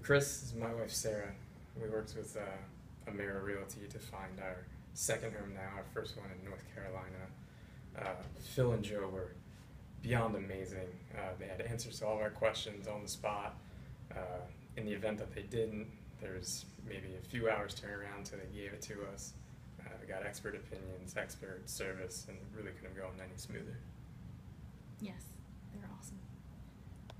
Chris is my wife Sarah. We worked with uh, Amira Realty to find our second home now, our first one in North Carolina. Uh, Phil and Joe were beyond amazing. Uh, they had answers to all of our questions on the spot. Uh, in the event that they didn't, there was maybe a few hours turnaround until they gave it to us. Uh, we got expert opinions, expert service, and really couldn't have gone any smoother. Yes.